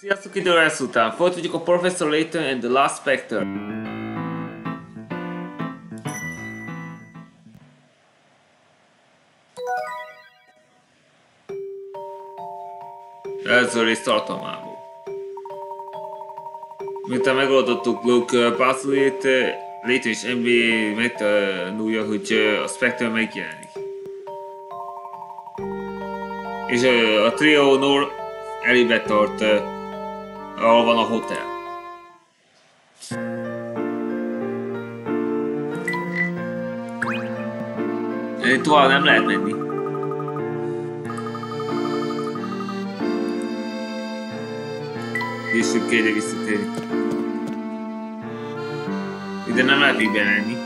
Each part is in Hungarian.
Sziasztok, idő lesz után. Folytatjuk a Professor Layton and the Last Spectre. A rész tartalmából. Miután megoldottuk Luke puzzle-ét, Layton és MB megtanulja, hogy a Spectre megjelenik. És a trio Nor elébe tart, ahol van a hotel. Tovább nem lehet menni. Később kéne visszatérni. Ide nem lehet még bemenni.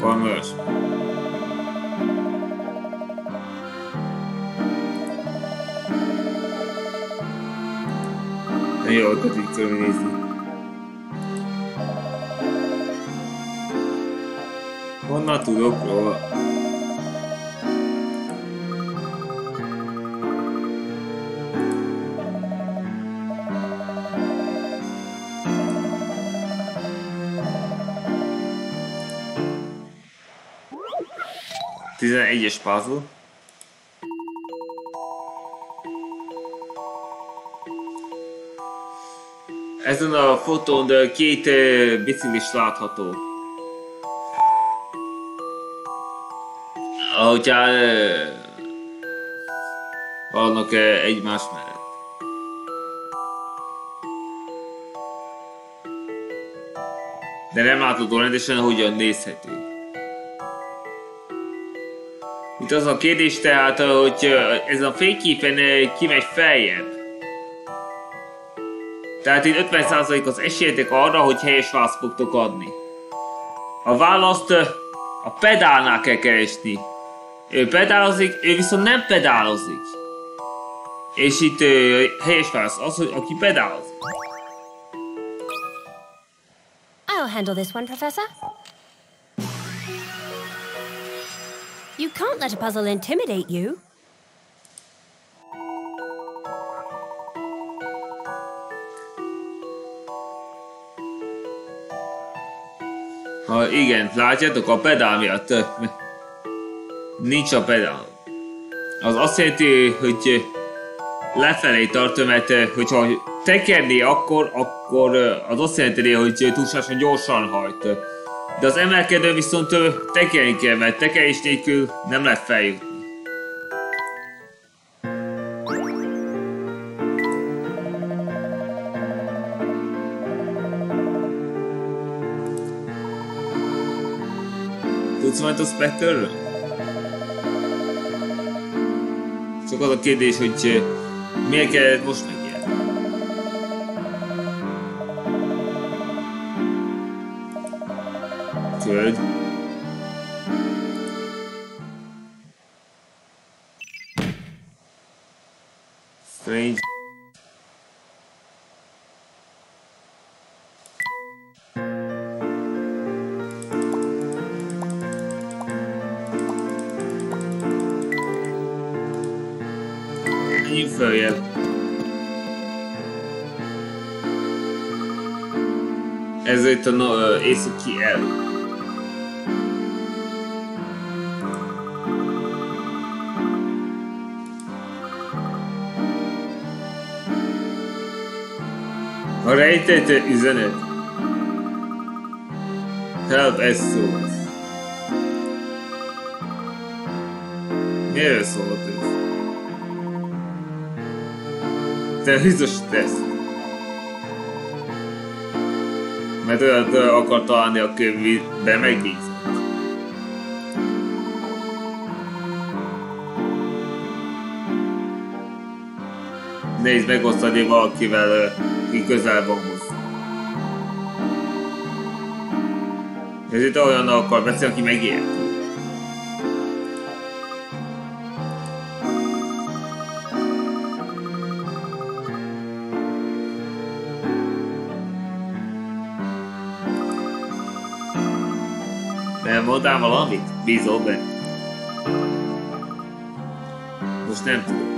Van más. Jó, tehát így körülnézni. Honnan tudok róla? Tizenegyes puzzle. Ezen a fotón két biciklis látható. Ahogyá vannak egymás mellett. De nem látható rendesen, hogyan nézhető. Itt az a kérdés tehát, hogy ez a fényképen kimegy feljebb. Tehát itt 50% az esélyetek arra, hogy helyes választ fogtok adni. A választ a pedálnál kell keresni. Ő pedálozik, ő viszont nem pedálozik. És itt helyes válasz az, hogy aki pedálozik. I'll handle this one, Professor. You can't let a puzzle intimidate you. Ha igen, látjátok a pedál miatt. Nincs a pedál. Az azt jelenti, hogy lefelé tart, mert hogyha tekerni akkor, akkor az azt jelenti, hogy túlságosan gyorsan hajt. De az emelkedő viszont tekerni kell, mert tekerés nélkül nem lehet feljutni. Tudsz majd a Spectre-ről? Csak az a kérdés, hogy miért kellett most megjelenni. Köld. Strange. Menjünk. Ez itt a no, északi el. A rejtett üzenet. Help SOS. Miről szólt ez? Te biztos tesz. Mert olyat akar találni a könyvbe megbízott. nehéz megosztani valakivel, ki közel van hozzá. Ez itt olyan akar beszélni, aki megért. Nem mondtál valamit? Bízol benne. Most nem tudom.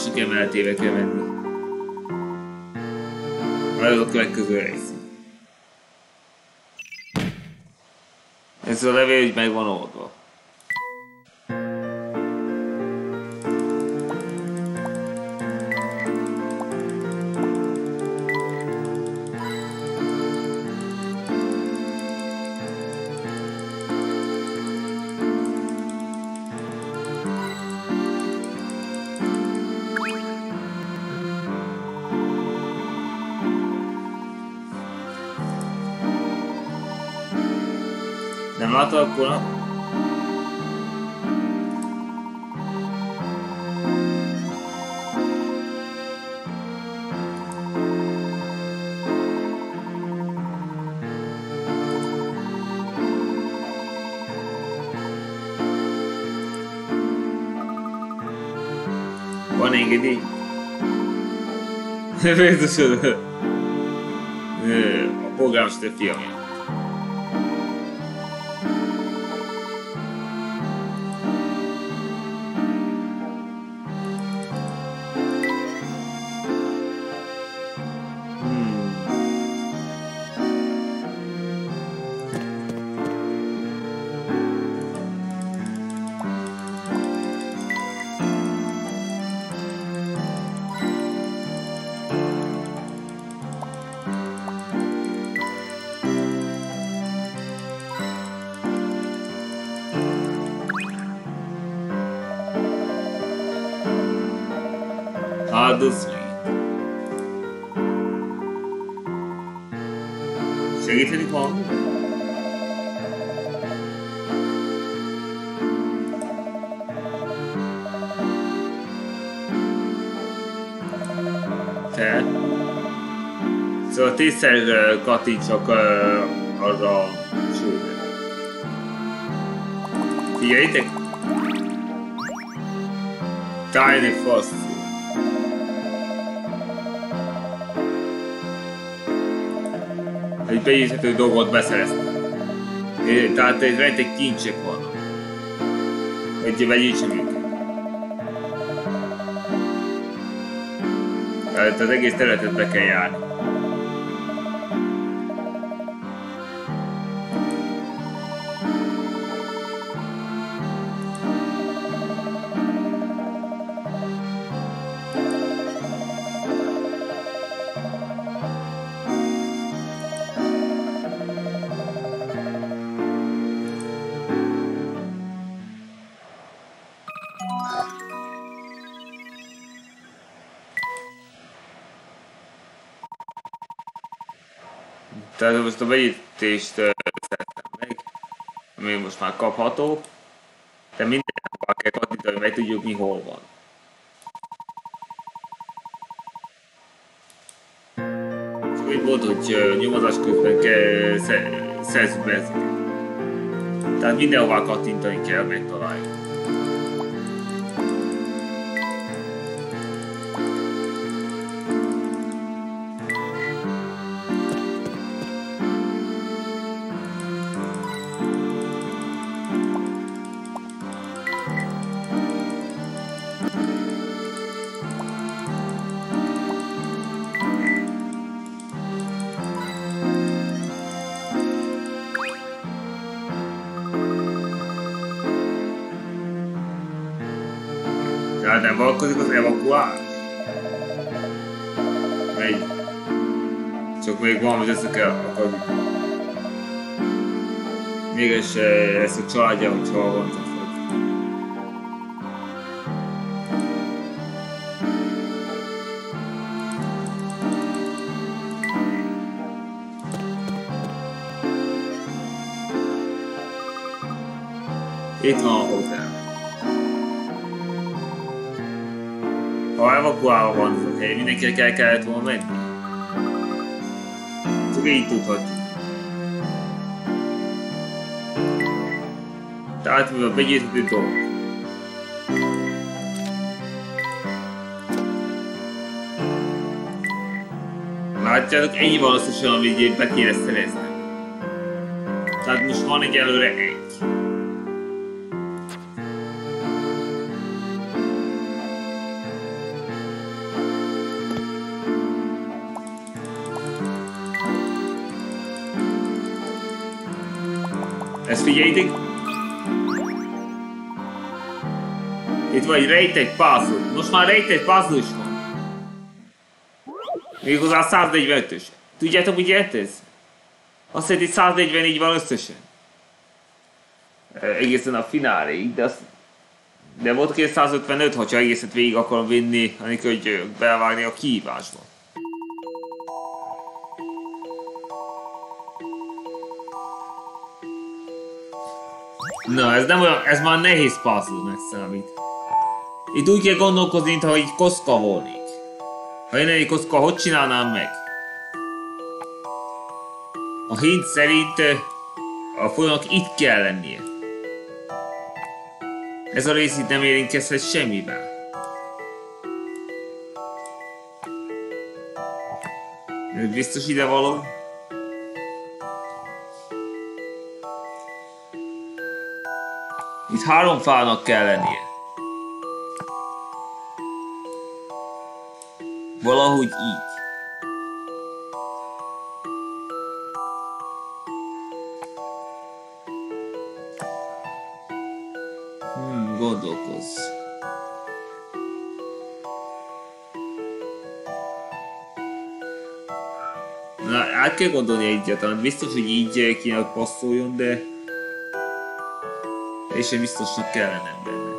Másik emeletébe kell menni. Ez a következő rész. Ez a levél így meg van oldva. Nem láttad volna? Van engedély? Jézusom! A polgármester fiamja. Áldozói. Segíteni valami? Te? Szóval tízszer uh, kattintsak uh, arra a csődre. Figyeljétek! Tiny Fast. egy bejegyezhető dolgot beszereztem. Tehát rengeteg kincsek vannak. Egy vegyítsem őket. Tehát az egész területet be kell járni. Tehát most a vegyítést szereztem meg, ami most már kapható, de minden nap kell kattintani, hogy meg tudjuk mi hol van. Úgy volt, hogy nyomozás közben szerzünk benzinet. Tehát mindenhová kattintani kell, megtaláljuk. elvalkozik, az evakuál. Megy. Csak még valamit össze kell akadni. Mégis ezt a családjához hol van. Itt van a evakuálva van hely, mindenkinek el kellett volna menni. Csak így tudhatjuk. Tehát mivel begyűjthető dolgok. Látjátok, ennyi van összesen, amit be kéne szereznem. Tehát most van egy előre egy. Ezt figyeljétek! Itt van egy rejtett puzzle. Most már rejtett puzzle is van. Méghozzá 145-ös. Tudjátok, hogy ez? Azt hiszem, hogy 144 van összesen. Egészen a fináléig, de azt... De volt aki 155, hogyha egészet végig akarom vinni, amikor hogy belvágni a kihívásba. Na, ez nem olyan, ez már nehéz puzzle megszámít. Itt úgy kell gondolkozni, mintha egy koszka volnék. Ha én egy koszka, hogy csinálnám meg? A hint szerint a folyónak itt kell lennie. Ez a rész itt nem érintkezhet semmivel. Ez biztos ide való. Itt három fának kell lennie. Valahogy így. Hmm, gondolkozz. Na, át kell gondolni egyáltalán. Biztos, hogy így kéne passzoljon, de... És én biztosnak kellene benne.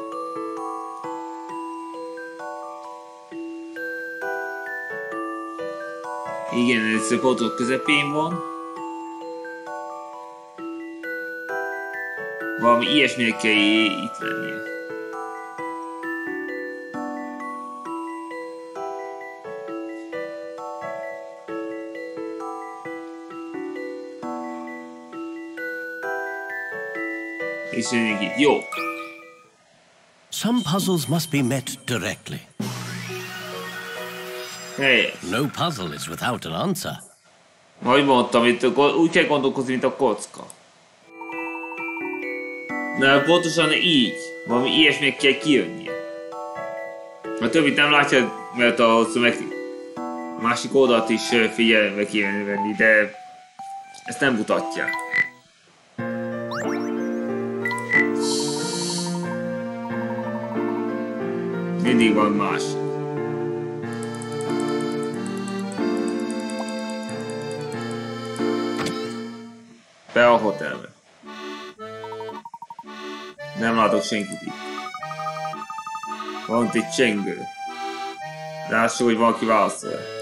Igen, ez a pontok közepén van. Valami ilyesminek kell itt lennie. Itt jó. Some puzzles must be met directly. Helyes. No puzzle is without an answer. Ahogy mondtam, itt úgy kell gondolkozni, mint a kocka. De pontosan így. Valami ilyesminek kell kijönnie. A többit nem látja, mert a meg másik oldalt is figyelembe kéne venni, de ezt nem mutatja. Mindig van más. Be a hotelbe. Nem látok senkit itt. Van itt csengő. Lássuk, hogy valaki válaszol.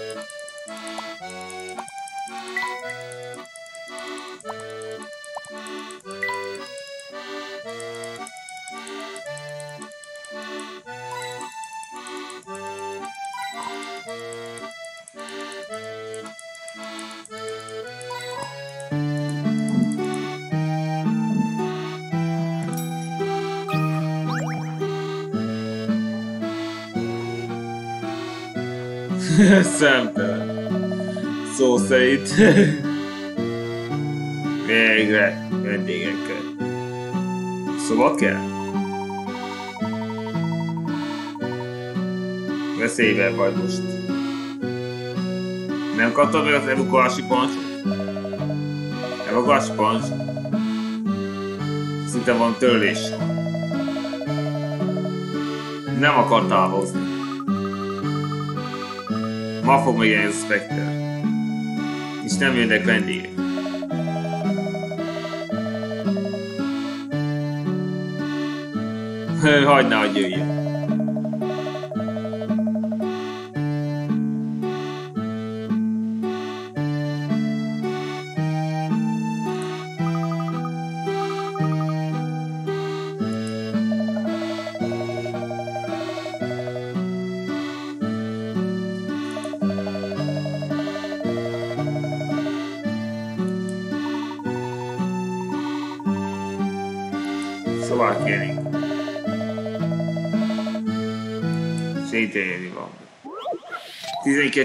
Szemtelen. Szó szerint. Végre, vendégekkel. Szóval kell? Veszélyben vagy most. Nem kaptad meg az evakuási parancsot? Evakuási parancs? Szinte van törlés. Nem akartál hozni. Ma fog megjelenni a Spectre. És nem jönnek vendégek. Hagyná, hogy jöjjön.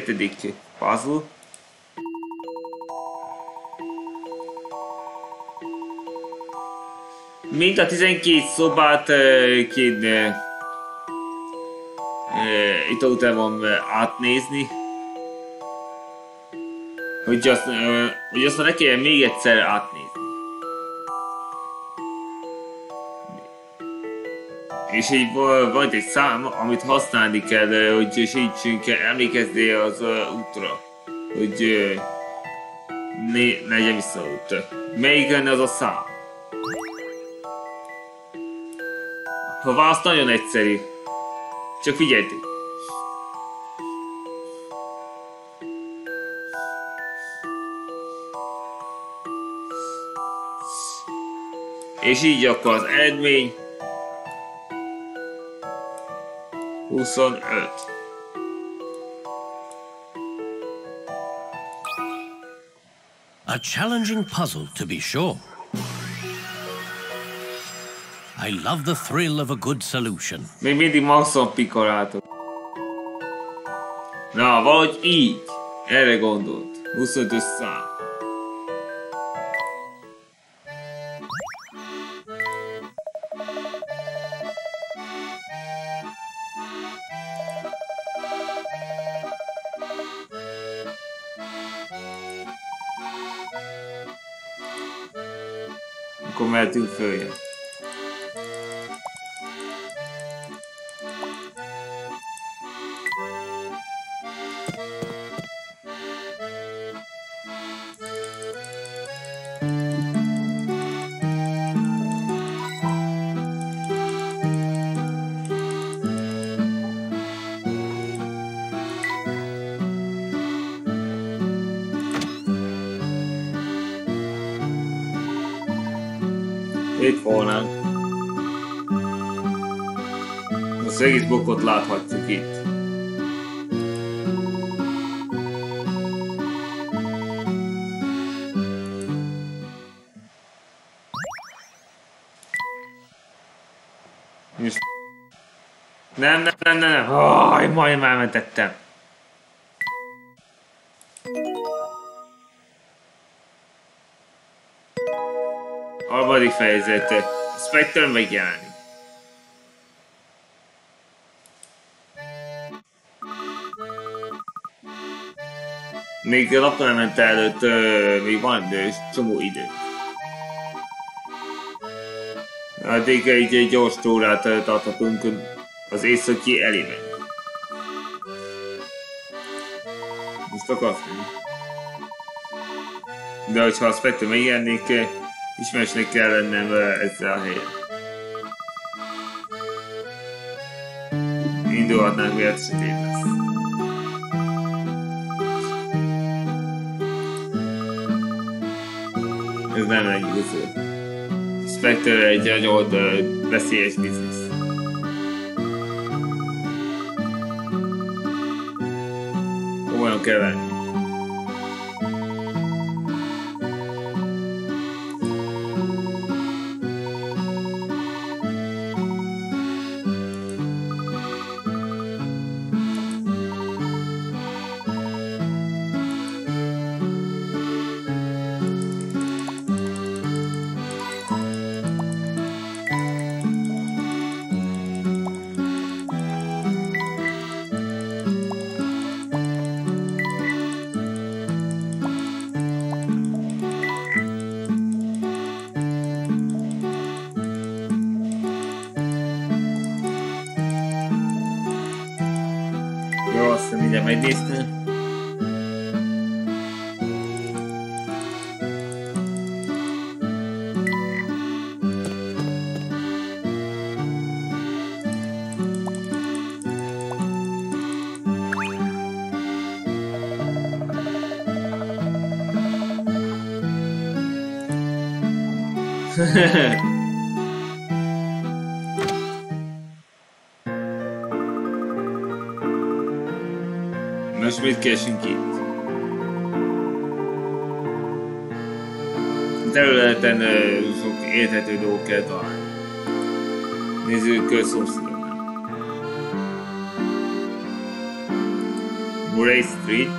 12. puzzle. Mint a 12 szobát kéne itt után van átnézni. Hogy azt, hogy azt ne kelljen még egyszer átnézni. És így van egy szám, amit használni kell, hogy segítsünk emlékezni az útra. Hogy ne, legyen visszaút. Melyik lenne az a szám? A válasz nagyon egyszerű. Csak figyelj! És így akkor az eredmény 25. A challenging puzzle, to be sure. I love the thrill of a good solution. Még mindig maximum pikorátok. Na, valahogy így. Erre gondolt. 25 szám. Akkor Bokot láthatjuk itt. Nem, nem, nem, nem, nem. Oh, majdnem elmentettem. Harmadik fejezet. Spectre megjelenik. Még a naplemente előtt uh, még van de csomó idő. Addig egy gyors túrát tarthatunk az északi elében. Most akarsz De hogyha a Spectre megjelenik, ismeresnek kell lennem ezzel a helyen. Indulhatnánk, miért nem egy igazó. Spectre egy nagyon veszélyes biznisz. Komolyan kell venni. Azt hiszem A területen sok érthető dolgok kell találni. Nézzük. Murray Street.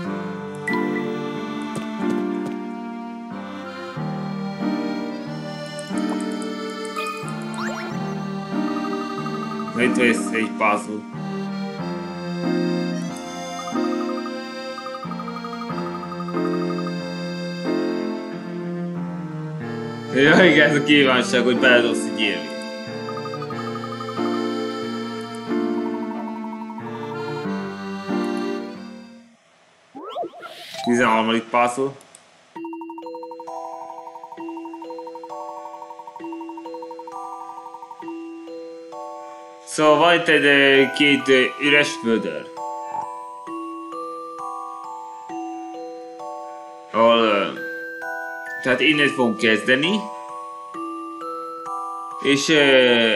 Itt vesz egy puzzle. Ja, igen, ez a kívánság, hogy beledobsz egy élményt. 13. puzzle. Szóval van itt két üres vödör. Ahol, tehát innen fogunk kezdeni. És uh,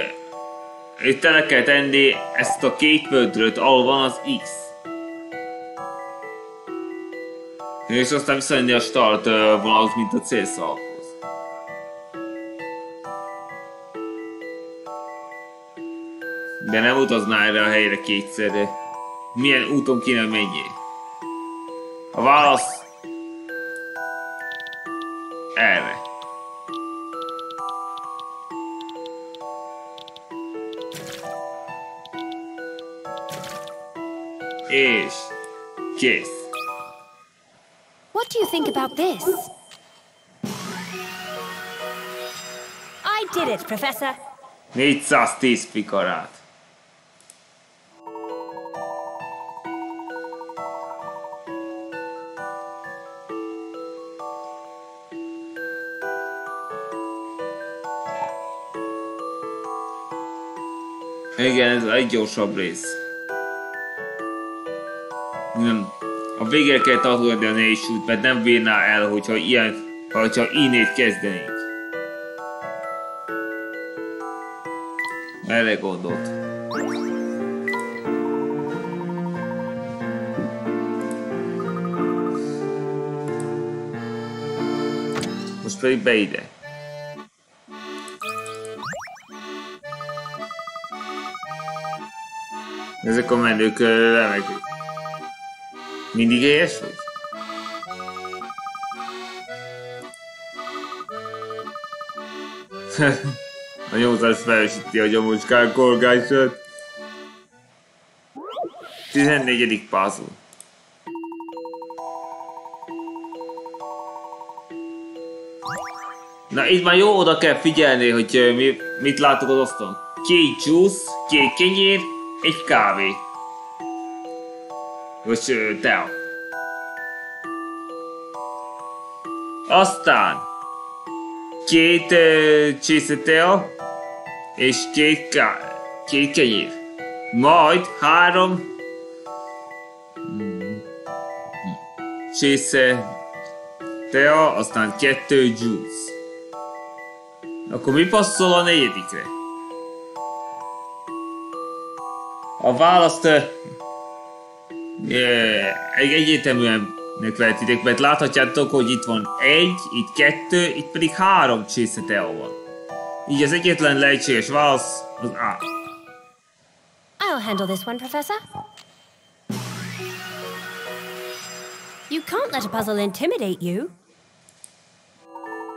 itt tele kell tenni ezt a két vödröt, ahol van az X. És aztán visszajönni a start vonalhoz, mint a célszalhoz. De nem utazná erre a helyre kétszer, de milyen úton kéne menjél? A válasz És kész. What do you think about this? I did it, Professor. 410 pikarát. Igen, ez a leggyorsabb rész. A végére kell tartani a nehézsút, mert nem bírná el, hogyha ilyen, hogyha innét kezdenénk. Erre gondolt. Most pedig be ide. Ezek a menők remekek. Mindig éhes vagy? a nyomozás felesíti a gyomocskán kolgását. 14. puzzle. Na itt már jó oda kell figyelni, hogy mi, mit látok az asztalon. Két juice, két kenyér, egy kávé. Aztán két csésze tea és két, két kenyér. Majd három csésze tea, aztán kettő juice. Akkor mi passzol a negyedikre? A választ egy egyértelműen megvehetitek, mert láthatjátok, hogy itt van egy, itt kettő, itt pedig három csésze tea van. Így az egyetlen lehetséges válasz az A. I'll handle this one, Professor. You can't let a puzzle intimidate you.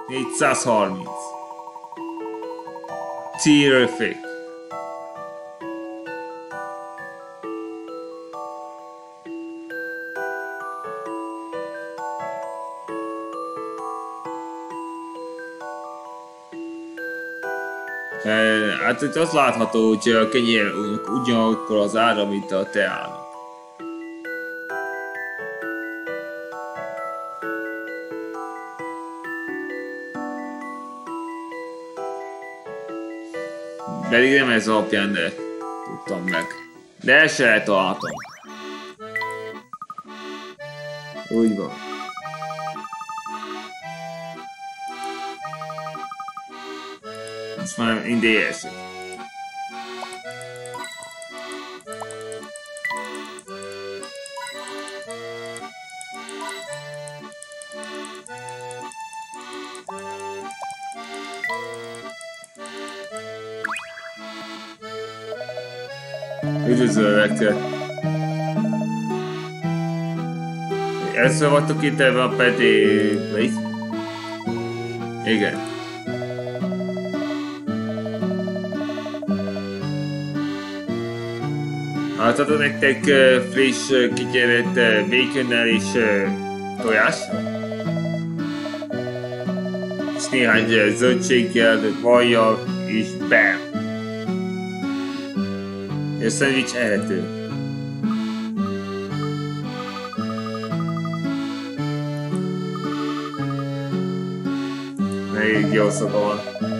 430. Terrific. Hát itt azt látható, hogy a kenyér ugyanakkor az ára, mint a teának. Pedig nem ez alapján, de tudtam meg. De ezt se eltaláltam. Úgy van. It's in DS. Üdvözöllek! Először vagytok itt ebben a Peti... Igen. Átadok nektek friss kityerett baconnel és tojás. És néhány zöldséggel, vajjal és bam! És szendvics ehető. Elég jó szoka van.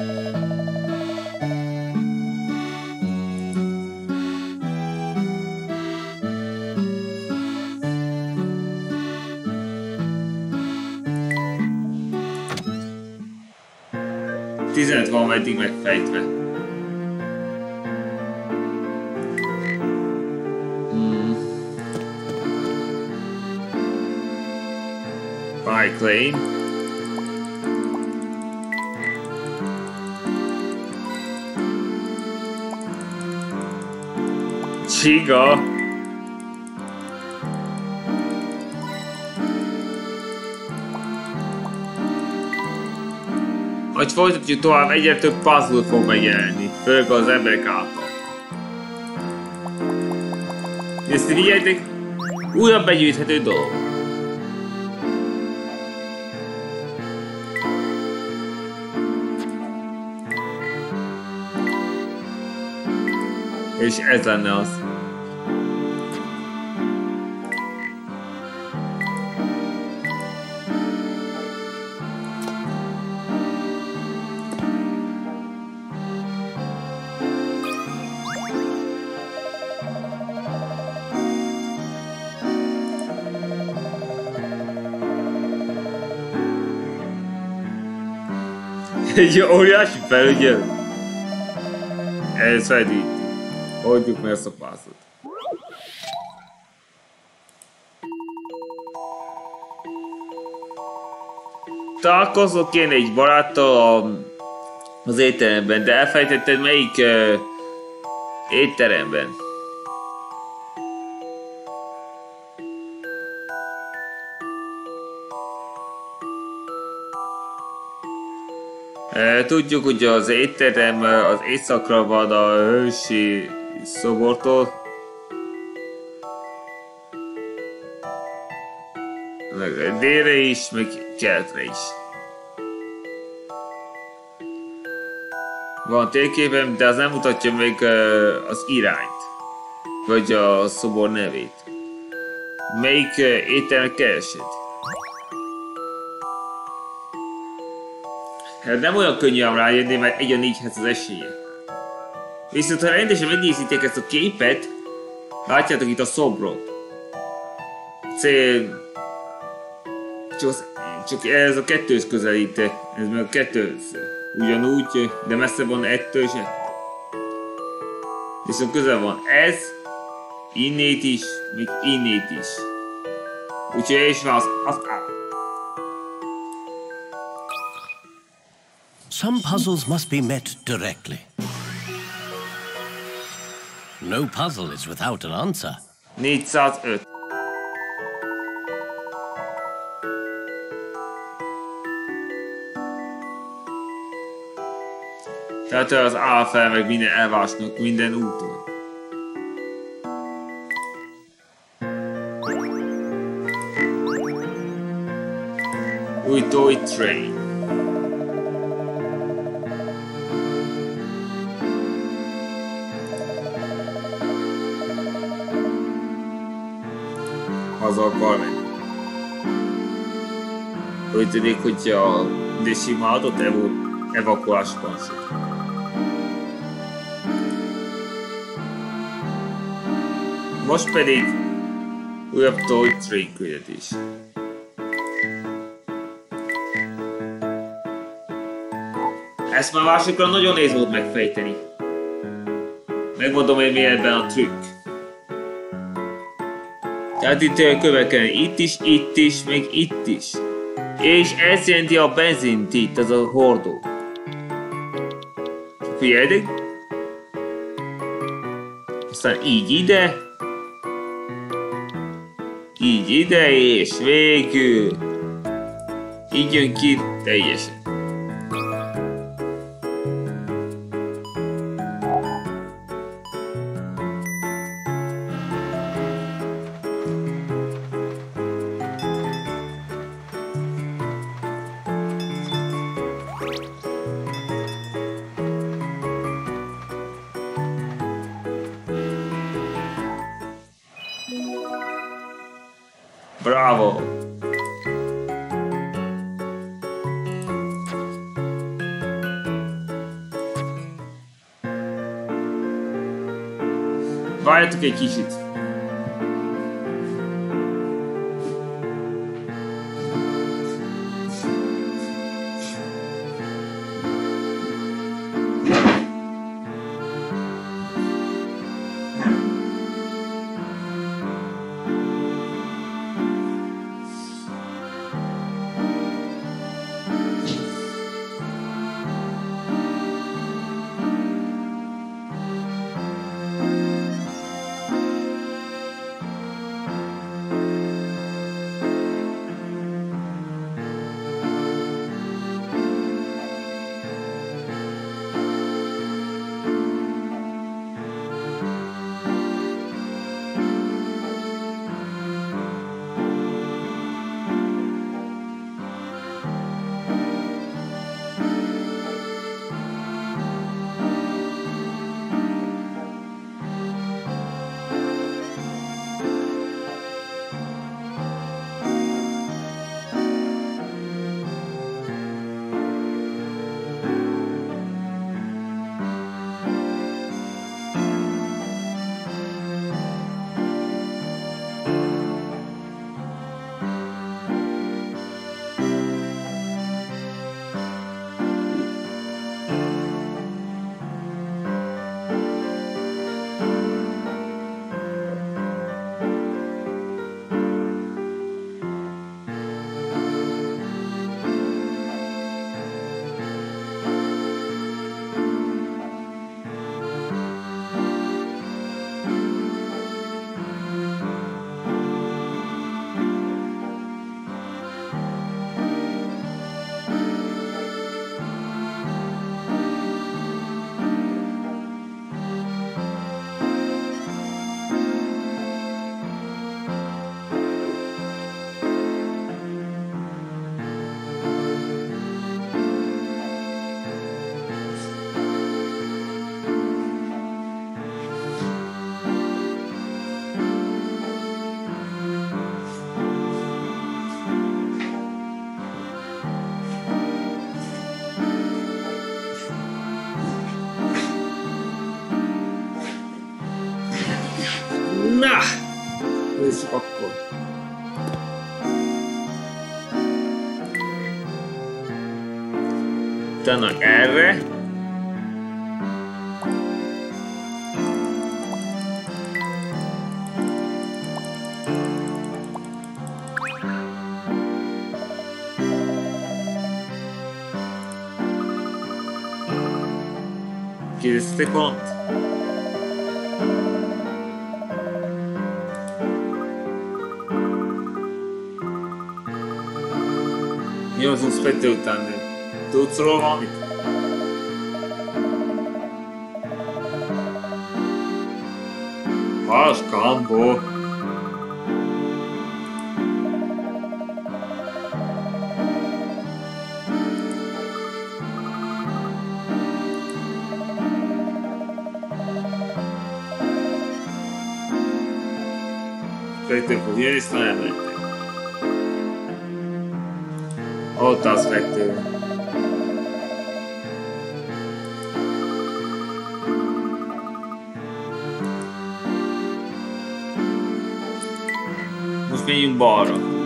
van eddig megfejtve. Hmm. By claim. Hogy folytatjuk tovább, egyre több puzzle fog megjelenni, főleg az emberek által. Ezt figyeljetek, újabb begyűjthető dolog. És ez lenne az. Egy óriási felügyelő. Ez fedíti. Oldjuk meg ezt a pászot. Találkozok én egy baráttal a, az étteremben, de elfejtetted melyik uh, étteremben. Tudjuk, hogy az étterem az éjszakra van a hősi szobortól. Meg délre is, meg keletre is. Van térképem, de az nem mutatja meg az irányt. Vagy a szobor nevét. Melyik étterem keresed? Hát nem olyan könnyű ám rájönni, mert egy a négyhez az esélye. Viszont ha rendesen megnézitek ezt a képet, látjátok itt a szobrot. Cél... Csak, csak ez a kettős közelít, ez meg a kettős. Ugyanúgy, de messze van ettől ettől. Viszont közel van ez, innét is, még innét is. Úgyhogy és van az, az Some puzzles must be met directly. No puzzle is without an answer. 405. Tehát az áll fel, meg minden elvásnak minden úton. Új toy train. Haza akar menni. Úgy tűnik, hogy a de sima adott evo, evakuálás parancsot. Most pedig újabb Toy Train küldetés. Ezt már másikra nagyon néz volt megfejteni. Megmondom, hogy mi ebben a trükk. Tehát itt köveken itt is, itt is, még itt is. És ez jelenti a benzint itt, az a hordó. Figyeljetek! Aztán így ide. Így ide, és végül. Így jön ki teljesen. Várjatok egy kicsit. Na! Nézzük akkor. Utána erre. Kérdeztek valamit? Mi az Spette után? de Tudsz róla valamit? Paskambó! Spette fog jönni, aztán elmentek. Ott az vettő. Most menjünk balra.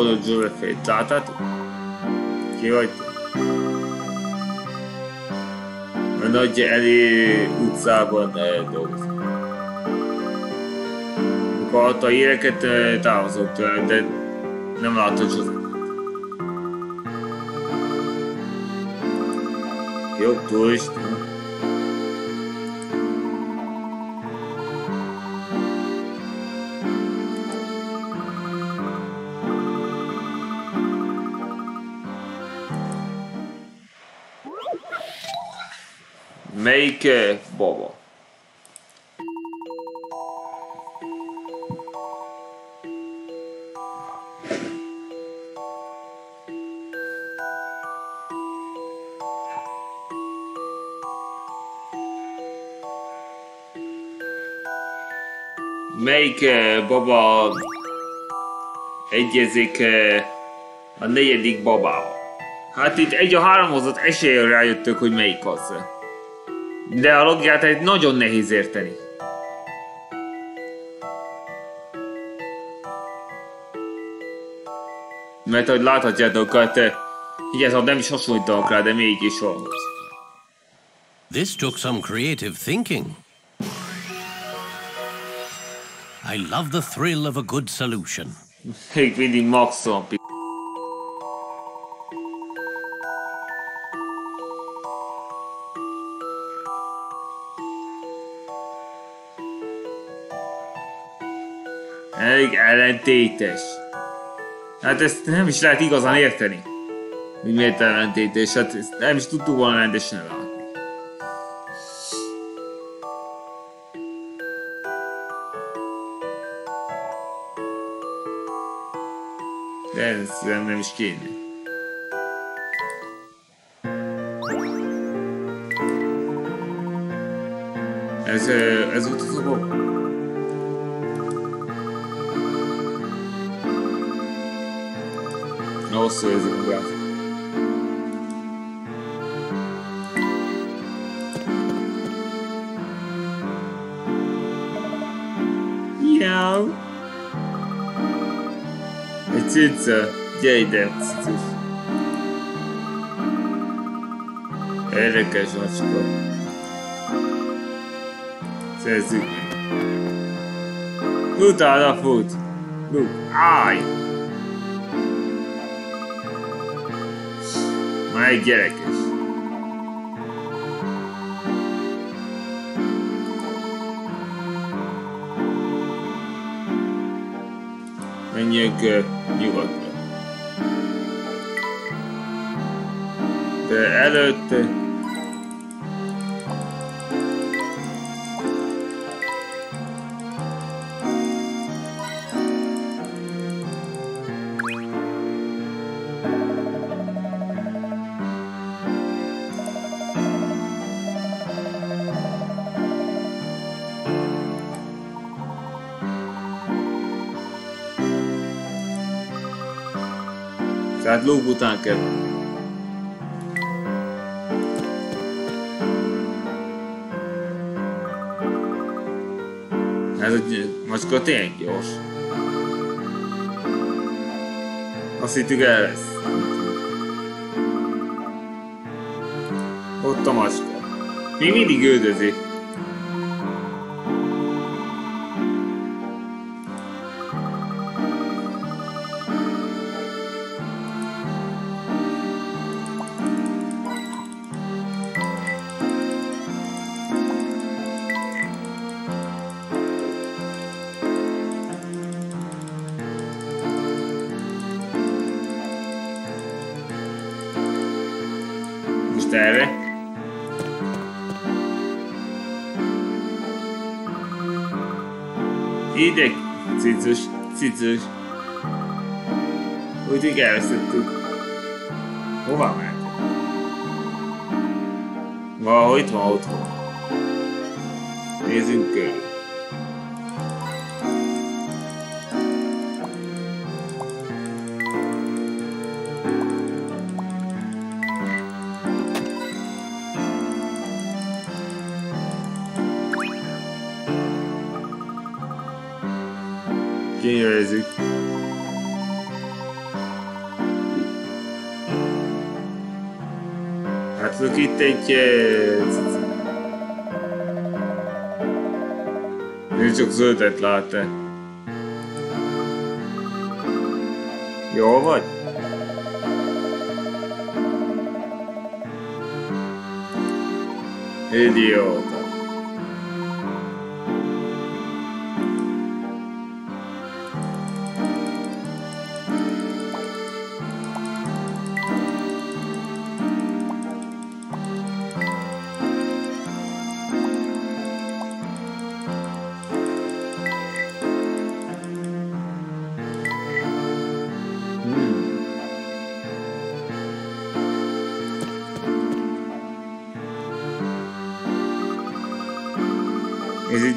Agonó dzsúlefét, láttátok? Ki vagy? A nagy Eli utcában dolgozik. Amikor adta a híreket, távozott tőle, de nem látta Joseph. Jobb turist. Melyik eh, baba? Melyik baba egyezik a negyedik babával? Hát itt egy a háromhozott eséllyel rájöttök, hogy melyik az. De a logiát egy nagyon nehéz érteni. Mert ahogy láthatjátok, hát eh, igazából nem is hasonlítanak rá, de mégis van. This took some creative thinking. I love the thrill of a good solution. Még mindig maximum Elég ellentétes. Hát ezt nem is lehet igazán érteni. Hogy miért ellentétes, hát ezt nem is tudtuk volna rendesen látni. De ez nem, is kéne. Ez, ez volt az hosszú magát. Miau. Egy cica. Gyere ide, cicus. Érdekes macska. Szerzzük meg. Utána fut. Luke, állj! Egy gyerekes. Menjünk uh. De előtte... Lóg után kell. Ez egy macska tényleg gyors. Azt hittük el lesz. Ott a macska. Még mindig üldözi. Cicus, cicus. Úgy így elveszettük. Hova ment? Valahogy itt van otthon. Nézzünk körül. Itt egy... Én csak zöldet lát-e. Jó vagy? Idióta.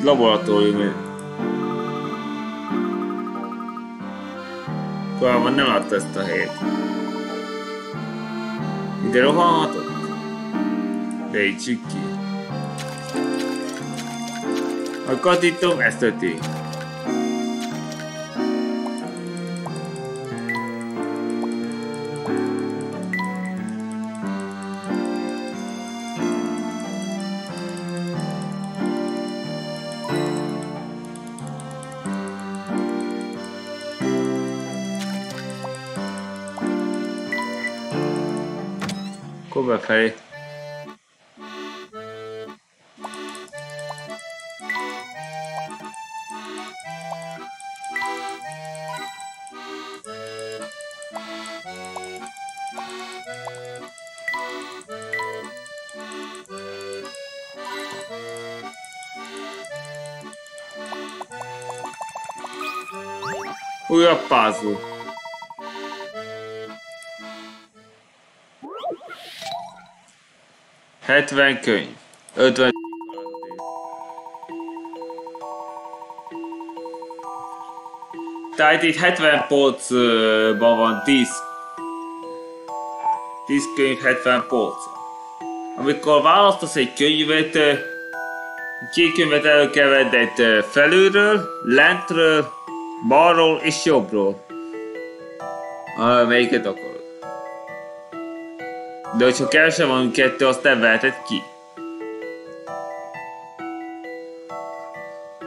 Ez itt laboratórium. Korábban nem látta ezt a helyet. Ide rohanhatott? Rejtsük ki. A katítom ezt öti. Akkor befelé. Újabb puzzle. Hetven könyv. 50 Tehát itt 70 polcban van 10 10 könyv 70 polc. Amikor választasz egy könyvet, ö, két könyvet elő kell venned ö, felülről, lentről, balról és jobbról. Ah, melyiket akarod? De hogyha kevesebb van kettő, azt nem veheted ki.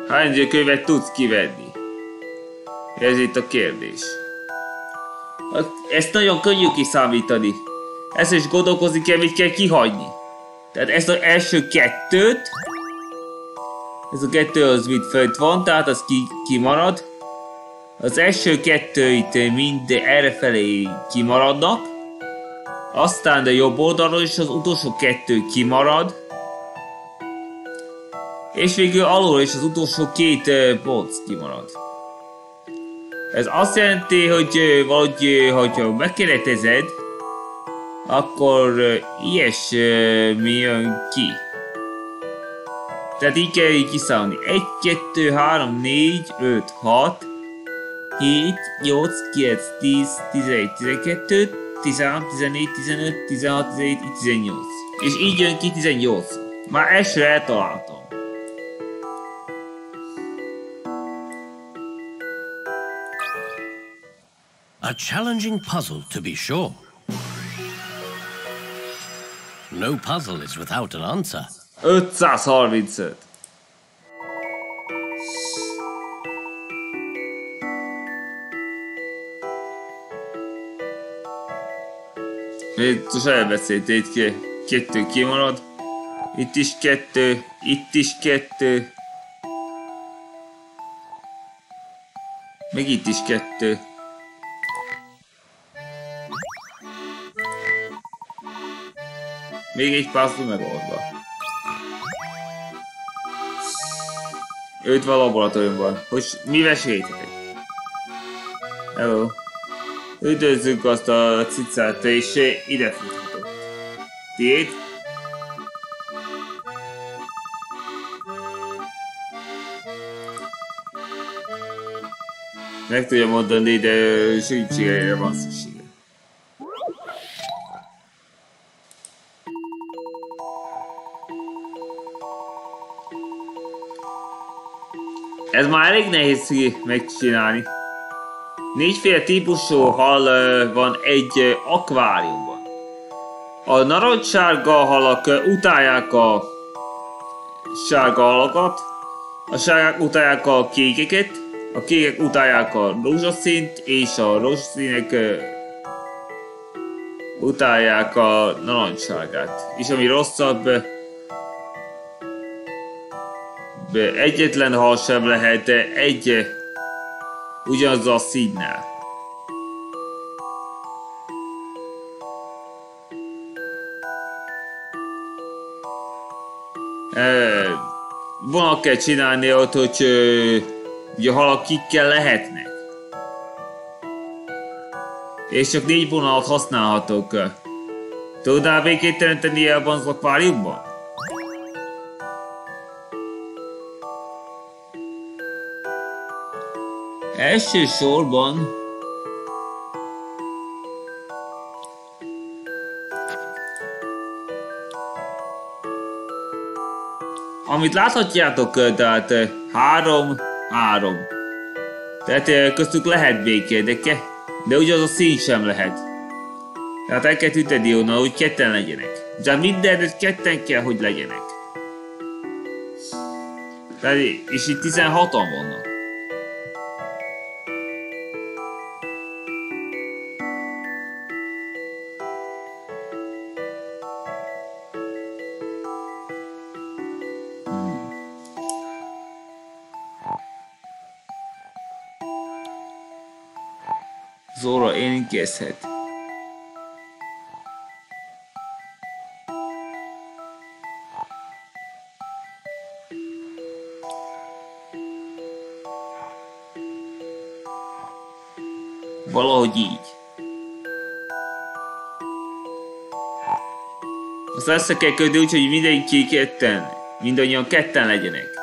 Hány könyvet tudsz kivenni? Ez itt a kérdés. Ezt nagyon könnyű kiszámítani. Ezt is gondolkozni kell, mit kell kihagyni. Tehát ezt az első kettőt, ez a kettő az mit fönt van, tehát az ki, kimarad. Az első kettő itt mind errefelé kimaradnak. Aztán a jobb oldalról is az utolsó kettő kimarad. És végül alul is az utolsó két polc kimarad. Ez azt jelenti, hogy vagy, hogyha megkérdezed, akkor ilyesmi jön ki. Tehát így kell így kiszállni. 1, 2, 3, 4, 5, 6, 7, 8, 9, 10, 11, 12, 13, 14, 15, 16, 17, 18. És így jön ki 18. Már elsőre eltaláltam. A challenging puzzle, to be sure. No puzzle is without an answer. 535. Itt most elbeszélt, itt ki, kettő kimarad. Itt is kettő, itt is kettő. Meg itt is kettő. Még egy puzzle megoldva. Őt van a laboratóriumban. Hogy mivel segíthetek? Hello. Üdvözlünk azt a cicát, és ide futhatott. Tiéd? Meg tudja mondani, de segítségére van szüksége. Ez már elég nehéz megcsinálni. Négyféle típusú hal van egy akváriumban. A narancssárga halak utálják a sárga halakat, a sárgák utálják a kékeket, a kékek utálják a rózsaszínt, és a rózsaszínek utálják a narancssárgát. És ami rosszabb, egyetlen hal sem lehet egy ugyanaz a színnel. Vonat kell csinálni ott, hogy ugye halak kikkel lehetnek. És csak négy vonalat használhatok. Tudnál békét teremteni ebben az akváriumban? Elsősorban amit láthatjátok, tehát három, három. Tehát köztük lehet béké, de, ke, de ugyanaz a szín sem lehet. Tehát el kell üteni onnan, hogy ketten legyenek. De minden ketten kell, hogy legyenek. Tehát, és itt 16-an vannak. Énekezhet. Valahogy így. Azt össze kell kötni hogy mindenki ketten, mindannyian ketten legyenek.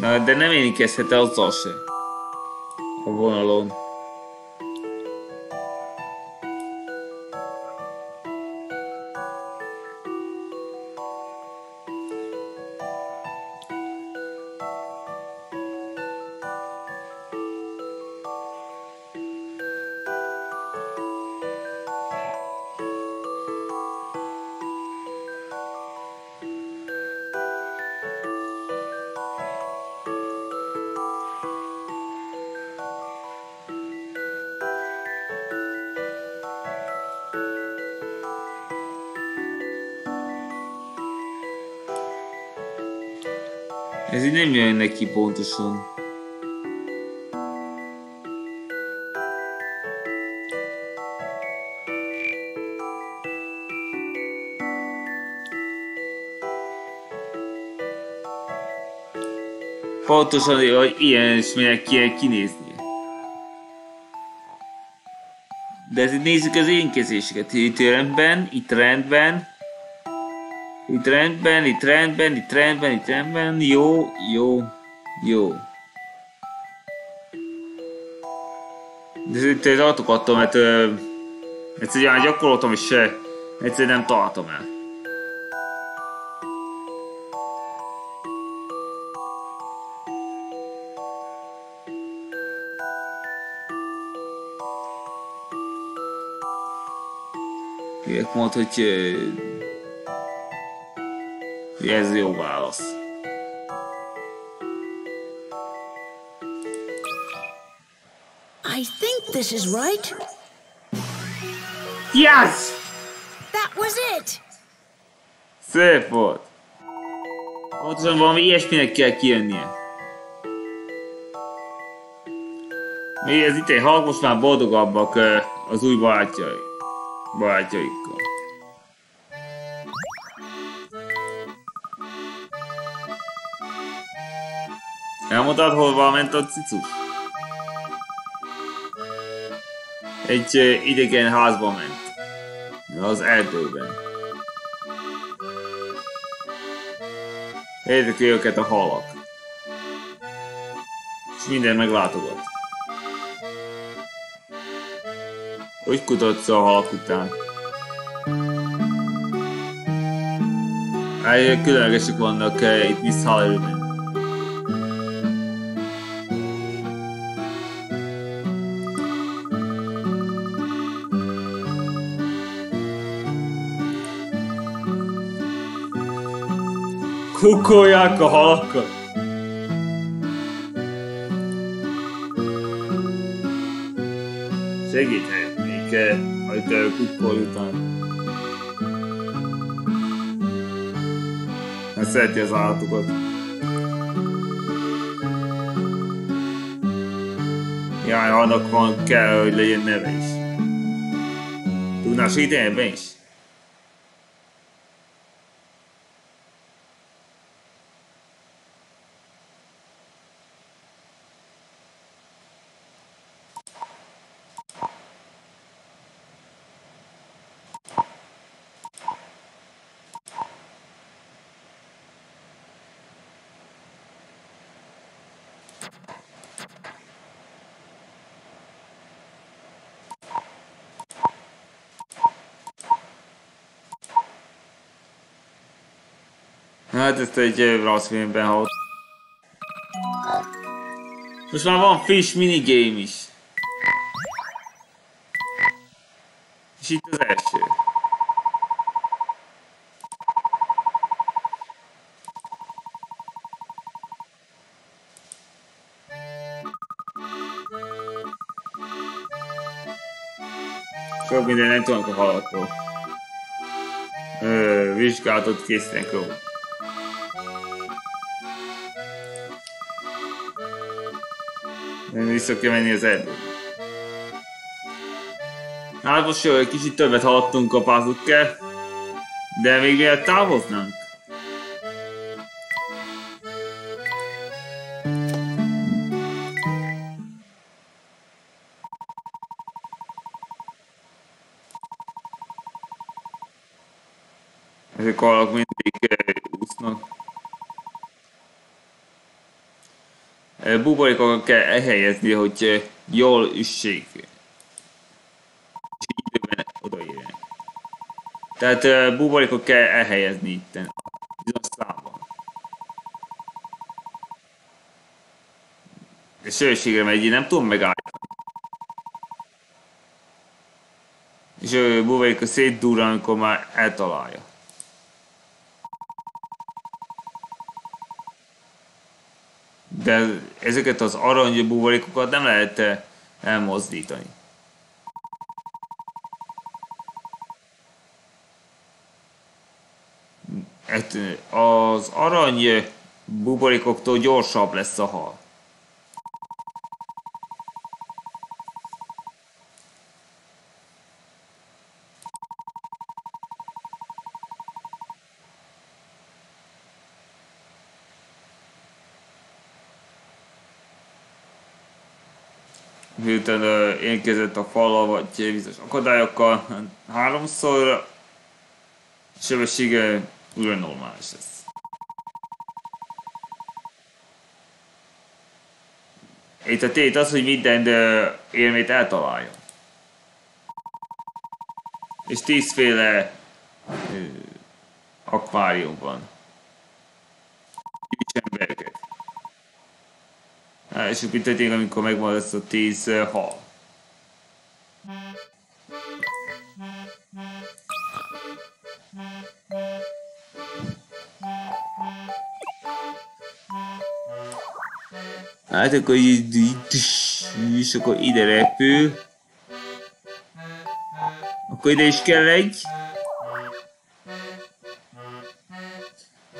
Na, de nem énekezhet azzal se. A vonalon. Neki pontosan. Pontosan, hogy ilyen is minek kell kinézni. De ezt nézzük az énkezéseket. Itt rendben, itt rendben, itt rendben, itt rendben, itt rendben, itt rendben, jó, jó, jó. De tartok attól, mert ö, egyszerűen gyakoroltam és egyszerűen nem találtam el. Ilyet mond, hogy ez jó válasz. This is right. Yes! That was it! Szép volt. Pontosan valami ilyesminek kell kijönnie. Még ez itt egy halk most már boldogabbak az új barátjai, barátjaikkal. Elmondtad, hol ment a cicus? egy idegen házba ment. Az erdőben. Érdekli őket a halak. És minden meglátogat. Úgy kutatsz a halak után. Egy különlegesek vannak eh, itt Miss Kukolják a halakat. Segíthetnék-e, majd kukkol után? Mert szereti az állatokat. Jaj, annak van, kell, hogy legyen neve is. Tudnál segíteni ebben is? Hát ezt egy rossz filmben hallott. Most már van fish minigame is. És itt az első. Sok minden nem tudnak a halakról. Vizsgálatot készítenek róla. Vissza kell menni az erdőbe. Hát most jó, egy kicsit többet haladtunk a pázukkel, de még miért távoznánk? Buborékokat kell elhelyezni, hogy jól üssék. És időben odaérjenek. Tehát buborékot kell elhelyezni itt. Bizonyos számban. És sőségre megy, nem tudom megállítani. És a buborék szétdurran, amikor már eltalálja. De ezeket az arany buborékokat nem lehet eh, elmozdítani. Hát, az arany buborékoktól gyorsabb lesz a hal. Érkezett a fala vagy bizonyos akadályokkal, háromszor sebessége újra normális lesz. Itt a tét az, hogy minden élményt eltalálja. És tízféle akvárium van. Kis. És történik, amikor megvan ez a tíz hal. Hát akkor így, így, és akkor ide repül. Akkor ide is kell egy.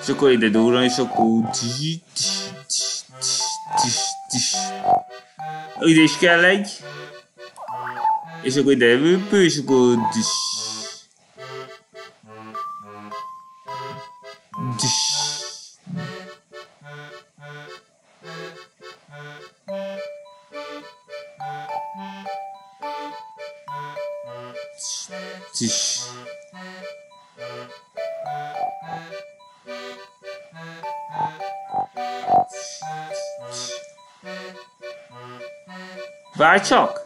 És akkor ide durran, és akkor... Ide is kell egy. És akkor ide röpül, és akkor... Bartok.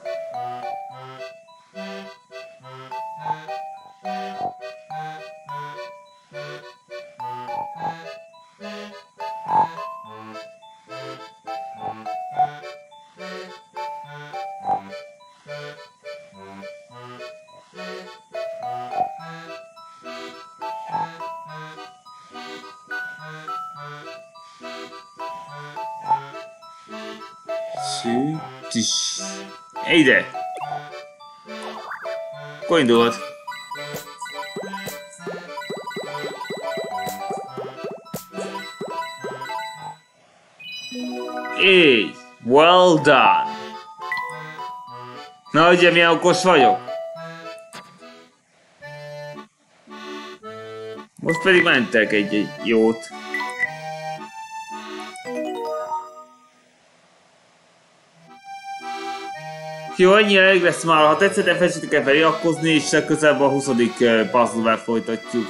Akkor indulhat. Így! Well done! Na, ugye milyen okos vagyok? Most pedig mentek egy, egy jót. Jó, ennyi elég lesz már. Ha tetszett, ne felejtsétek el feliratkozni, és legközelebb a 20. puzzle folytatjuk.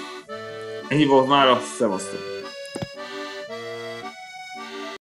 Ennyi volt már, szevasztok!